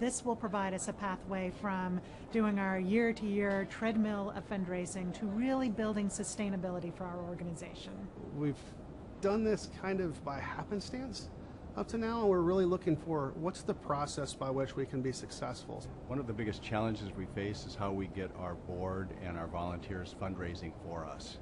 this will provide us a pathway from doing our year to year treadmill of fundraising to really building sustainability for our organization. We've done this kind of by happenstance up to now, and we're really looking for what's the process by which we can be successful. One of the biggest challenges we face is how we get our board and our volunteers fundraising for us.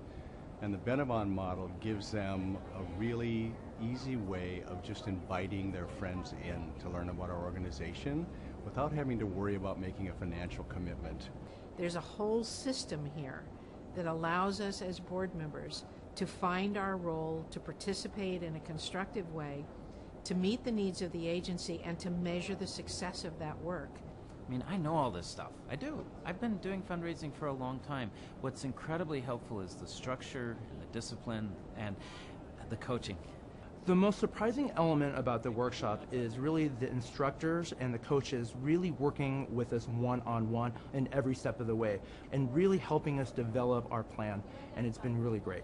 And the Benevon model gives them a really easy way of just inviting their friends in to learn about our organization without having to worry about making a financial commitment. There's a whole system here that allows us as board members to find our role, to participate in a constructive way, to meet the needs of the agency, and to measure the success of that work. I mean, I know all this stuff. I do. I've been doing fundraising for a long time. What's incredibly helpful is the structure and the discipline and the coaching. The most surprising element about the workshop is really the instructors and the coaches really working with us one on one in every step of the way and really helping us develop our plan. And it's been really great.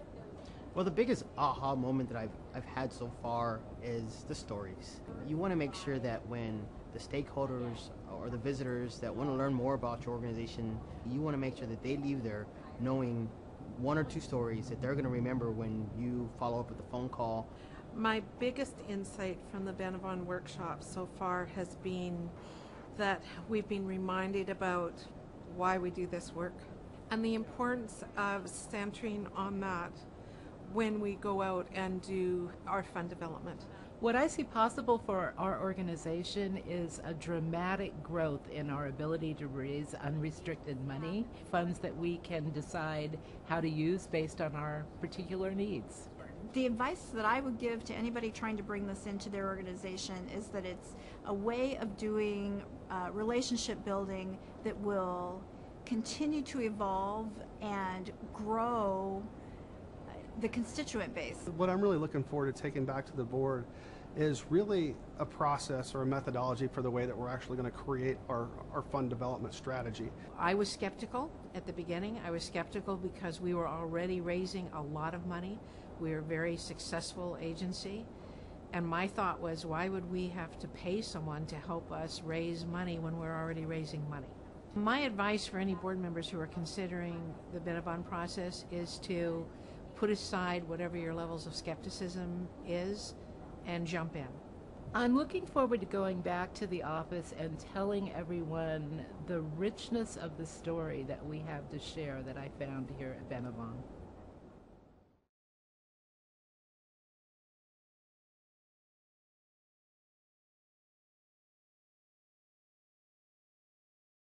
Well, the biggest aha moment that I've, I've had so far is the stories. You want to make sure that when the stakeholders or the visitors that want to learn more about your organization, you want to make sure that they leave there knowing one or two stories that they're going to remember when you follow up with the phone call. My biggest insight from the Benevon workshop so far has been that we've been reminded about why we do this work and the importance of centering on that when we go out and do our fund development. What I see possible for our organization is a dramatic growth in our ability to raise unrestricted money, funds that we can decide how to use based on our particular needs. The advice that I would give to anybody trying to bring this into their organization is that it's a way of doing uh, relationship building that will continue to evolve and grow the constituent base. What I'm really looking forward to taking back to the board is really a process or a methodology for the way that we're actually going to create our, our fund development strategy. I was skeptical at the beginning. I was skeptical because we were already raising a lot of money. We are a very successful agency. And my thought was, why would we have to pay someone to help us raise money when we're already raising money? My advice for any board members who are considering the Benevon process is to put aside whatever your levels of skepticism is and jump in. I'm looking forward to going back to the office and telling everyone the richness of the story that we have to share that I found here at Benevon.